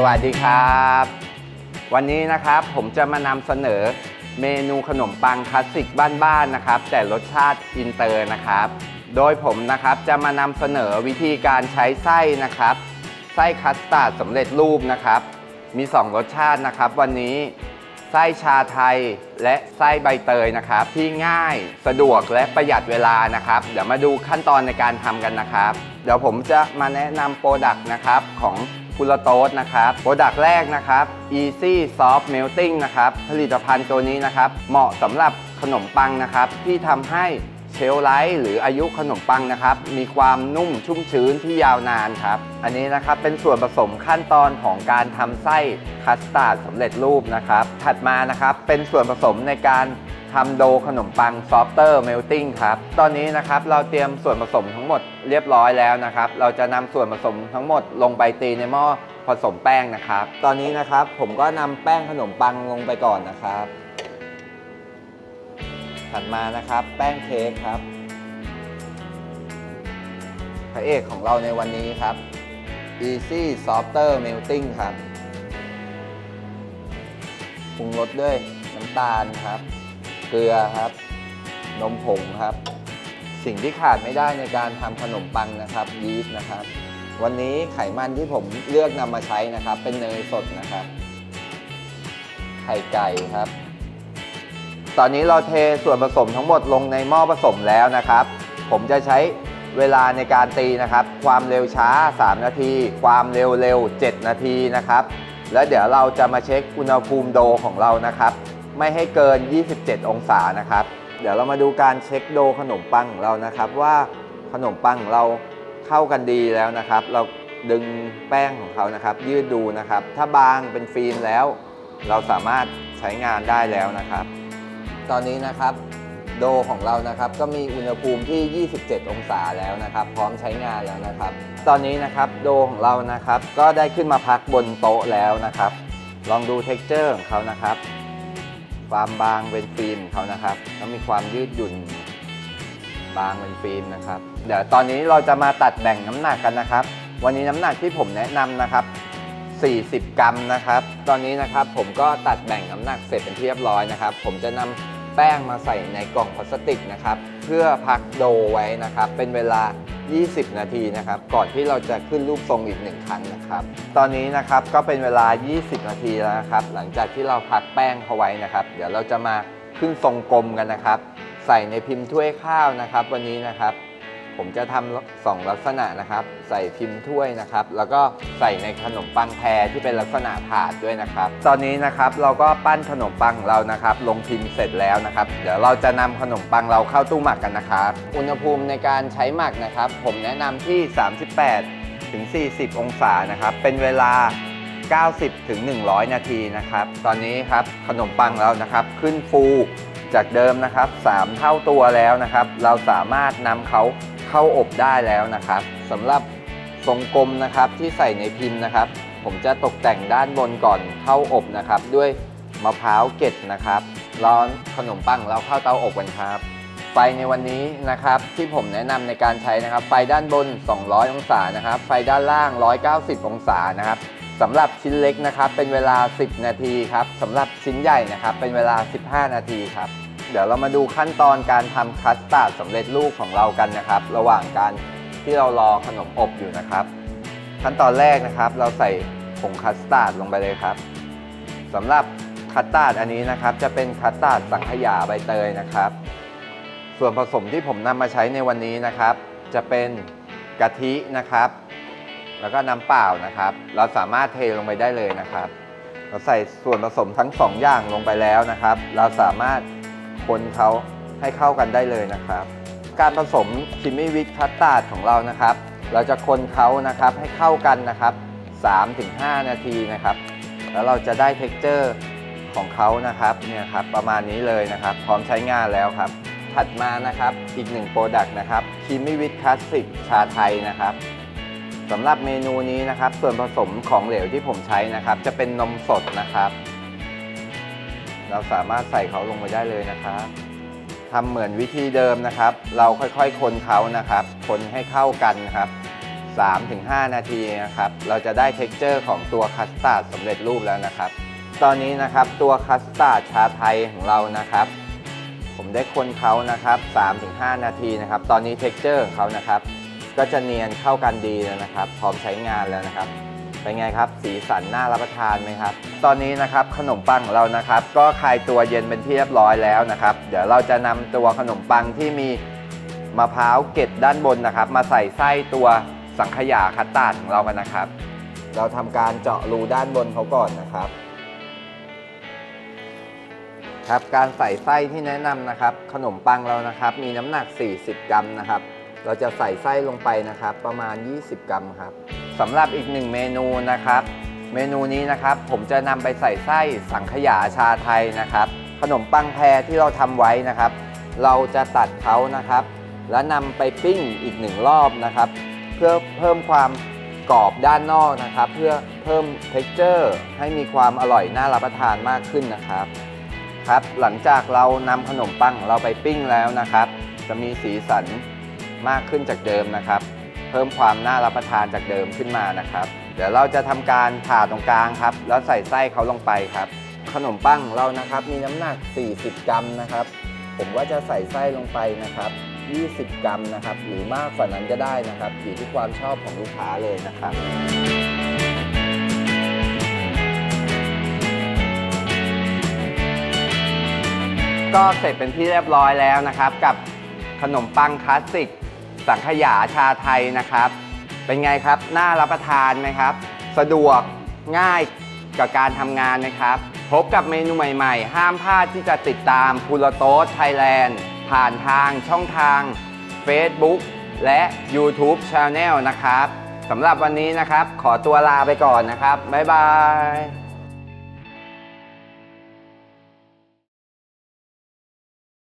สวัสดีครับ วันนี้นะครับผมจะมานำเสนอเมนูขนมปังคลาสสิกบ้านๆนะครับ แต่รสชาติอินเตอร์นะครับ โดยผมนะครับจะมานำเสนอวิธีการใช้ไส้นะครับ ไส้คัสตาร์ดสำเร็จรูปนะครับ มี 2 รสชาตินะครับ วันนี้ไส้ชาไทยและไส้ใบเตยนะครับ ที่ง่ายสะดวกและประหยัดเวลานะครับ เดี๋ยวมาดูขั้นตอนในการทำกันนะครับ เดี๋ยวผมจะมาแนะนำ product นะครับของ Puratos นะครับ product แรกนะครับ Easy Soft'r Melting นะครับผลิตภัณฑ์ตัวนี้นะครับเหมาะสำหรับขนมปังนะครับที่ทำให้ shelf life หรืออายุขนมปังนะครับ มีความนุ่มชุ่มชื้นที่ยาวนานครับ อันนี้นะครับเป็นส่วนผสมขั้นตอนของการทำไส้คัสตาร์ดสำเร็จรูปนะครับ ถัดมานะครับเป็นส่วนผสมในการ ทำ dough ขนมปัง Soft'r Melting ครับ ตอนนี้นะครับเราเตรียมส่วนผสมทั้งหมดเรียบร้อยแล้วนะครับ เราจะนำส่วนผสมทั้งหมดลงไปตีในหม้อผสมแป้งนะครับ ตอนนี้นะครับผมก็นำแป้งขนมปังลงไปก่อนนะครับ ถัดมานะครับ แป้งเค้กครับ พระเอกของเราในวันนี้ครับ Easy Softer Melting ครับปรุงรสด้วยน้ำตาลครับ เกลือครับ นมผงครับ สิ่งที่ขาดไม่ได้ในการทำขนมปังนะครับยีสต์นะครับ วันนี้ไขมันที่ผมเลือกนำมาใช้นะครับ เป็นเนยสดนะครับ ไข่ไก่ครับ ตอนนี้เราเทส่วนผสมทั้งหมดลงในหม้อผสมแล้วนะครับ ผมจะใช้เวลาในการตีนะครับ ความเร็วช้า 3 นาที ความเร็วเร็ว 7 นาทีนะครับ แล้วเดี๋ยวเราจะมาเช็คอุณหภูมิโดของเรานะครับ ไม่ให้เกิน 27 องศานะครับ เดี๋ยวเรามาดูการเช็คโดขนมปังของเรานะครับ ว่าขนมปังของเราเข้ากันดีแล้วนะครับ เราดึงแป้งของเขานะครับ ยืดดูนะครับ ถ้าบางเป็นฟิล์มแล้ว เราสามารถใช้งานได้แล้วนะครับ ตอนนี้นะครับโดของเรานะครับก็มีอุณหภูมิที่ 27 องศาแล้วนะครับ พร้อมใช้งานแล้วนะครับ ตอนนี้นะครับ dough ของเรานะครับก็ได้ขึ้นมาพักบนโต๊ะแล้วนะครับ ลองดู texture ของเขานะครับ ความบางเป็นฟิล์มเขานะครับแล้วมีความยืดหยุ่นบางเป็นฟิล์มนะครับ เดี๋ยวตอนนี้เราจะมาตัดแบ่งน้ำหนักกันนะครับ วันนี้น้ำหนักที่ผมแนะนำนะครับ 40 กรัมนะครับ ตอนนี้นะครับผมก็ตัดแบ่งน้ำหนักเสร็จเป็นที่เรียบร้อยนะครับ ผมจะนำแป้งมาใส่ในกล่องพลาสติกนะครับ เพื่อพักโดไว้นะครับ เป็นเวลา 20 นาทีนะครับ ก่อนที่เราจะขึ้นรูปทรงอีกหนึ่งครั้งนะครับ ตอนนี้นะครับก็เป็นเวลา 20 นาทีแล้วนะครับ หลังจากที่เราพักแป้งเขาไว้นะครับ เดี๋ยวเราจะมาขึ้นทรงกลมกันนะครับ ใส่ในพิมพ์ถ้วยข้าวนะครับ วันนี้นะครับ ผมจะทำสองลักษณะนะครับ ใส่พิมพ์ถ้วยนะครับ แล้วก็ใส่ในขนมปังแพรที่เป็นลักษณะถาดด้วยนะครับ ตอนนี้นะครับเราก็ปั้นขนมปังเรานะครับ ลงพิมพ์เสร็จแล้วนะครับ เดี๋ยวเราจะนำขนมปังเราเข้าตู้หมักกันนะครับ อุณหภูมิในการใช้หมักนะครับ ผมแนะนำที่ 38ถึง40 องศานะครับ เป็นเวลา90ถึง100 นาทีนะครับ ตอนนี้ครับขนมปังเรานะครับ ขึ้นฟูจากเดิมนะครับ 3 เท่าตัวแล้วนะครับ เราสามารถนำเขา เข้าอบได้แล้วนะครับสำหรับทรงกลมนะครับที่ใส่ในพิมพ์นะครับ ผมจะตกแต่งด้านบนก่อนเข้าอบนะครับ ด้วยมะพร้าวเกล็ดนะครับร้อนขนมปังเราเข้าเตาอบกันครับ ไฟในวันนี้นะครับที่ผมแนะนำในการใช้นะครับ ไฟด้านบน 200 องศานะครับ ไฟด้านล่าง 190 องศานะครับสำหรับชิ้นเล็กนะครับเป็นเวลา 10 นาทีครับสำหรับชิ้นใหญ่นะครับเป็นเวลา 15 นาทีครับ เดี๋ยวเรามาดูขั้นตอนการทำคัสตาร์ดสำเร็จรูปของเรากันนะครับ ระหว่างการที่เรารอขนมอบอยู่นะครับ ขั้นตอนแรกนะครับ เราใส่ผงคัสตาร์ดลงไปเลยครับสำหรับคัสตาร์ดอันนี้นะครับ จะเป็นคัสตาร์ดสังขยาใบเตยนะครับ ส่วนผสมที่ผมนำมาใช้ในวันนี้นะครับ จะเป็นกะทินะครับ แล้วก็น้ำเปล่านะครับ เราสามารถเทลงไปได้เลยนะครับ เราใส่ส่วนผสมทั้งสองอย่างลงไปแล้วนะครับ เราสามารถ คนเขาให้เข้ากันได้เลยนะครับ การผสม Cremyvit คัสตาร์ดของเรานะครับ เราจะคนเขานะครับให้เข้ากันนะครับ 3-5 นาทีนะครับ แล้วเราจะได้ texture ของเขานะครับเนี่ยครับประมาณนี้เลยนะครับ พร้อมใช้งานแล้วครับ ถัดมานะครับอีกหนึ่ง product นะครับ Cremyvit คลาสสิกชาไทยนะครับสำหรับเมนูนี้นะครับ ส่วนผสมของเหลวที่ผมใช้นะครับ จะเป็นนมสดนะครับ เราสามารถใส่เขาลงไปได้เลยนะครับทำเหมือนวิธีเดิมนะครับ เราค่อยๆคนเขานะครับ คนให้เข้ากันนะครับ3-5 นาทีนะครับ เราจะได้ texture ของตัวคัสตาร์ดสำเร็จรูปแล้วนะครับ ตอนนี้นะครับตัวคัสตาร์ดชาไทยของเรานะครับ ผมได้คนเขานะครับ3-5 นาทีนะครับ ตอนนี้ texture ของเขานะครับ ก็จะเนียนเข้ากันดีแล้วนะครับ พร้อมใช้งานแล้วนะครับ เป็นไงครับ สีสันน่ารับประทานไหมครับ ตอนนี้นะครับขนมปังของเรานะครับ ก็คลายตัวเย็นเป็นที่เรียบร้อยแล้วนะครับ เดี๋ยวเราจะนำตัวขนมปังที่มีมะพร้าวเกล็ดด้านบนนะครับ มาใส่ไส้ตัวสังขยาคัตตาร์ดของเรากันนะครับ เราทำการเจาะรูด้านบนเขาก่อนนะครับ ครับการใส่ไส้ที่แนะนำนะครับ ขนมปังเรานะครับ มีน้ำหนัก 40 กรัมนะครับ เราจะใส่ไส้ลงไปนะครับ ประมาณ 20 กรัมครับ สำหรับอีกหนึ่งเมนูนะครับ เมนูนี้นะครับผมจะนำไปใส่ไส้สังขยาชาไทยนะครับ ขนมปังแพรที่เราทำไว้นะครับ เราจะตัดเขานะครับ แล้วนำไปปิ้งอีกหนึ่งรอบนะครับ เพื่อเพิ่มความกรอบด้านนอกนะครับ เพื่อเพิ่ม t e x t อร์ให้มีความอร่อยน่ารับประทานมากขึ้นนะครับครับ หลังจากเรานำขนมปังของเราไปปิ้งแล้วนะครับ จะมีสีสันมากขึ้นจากเดิมนะครับ เพิ่มความน่ารับประทานจากเดิมขึ้นมานะครับ เดี๋ยวเราจะทำการผ่าตรงกลางครับ แล้วใส่ไส้เขาลงไปครับ ขนมปังเรานะครับมีน้ำหนัก 40 กรัมนะครับ ผมว่าจะใส่ไส้ลงไปนะครับ 20 กรัมนะครับ หรือมากกว่านั้นก็ได้นะครับ อยู่ที่ความชอบของลูกค้าเลยนะครับก็เสร็จเป็นที่เรียบร้อยแล้วนะครับ กับขนมปังคลาสสิก สังขยาชาไทยนะครับ เป็นไงครับน่ารับประทานไหมครับ สะดวกง่ายกับการทำงานนะครับ พบกับเมนูใหม่ๆ ห้ามพลาดที่จะติดตามพูลโต๊สไทยแลนด์ผ่านทางช่องทาง Facebook และ YouTube Channel นะครับสำหรับวันนี้นะครับ ขอตัวลาไปก่อนนะครับ บ๊ายบาย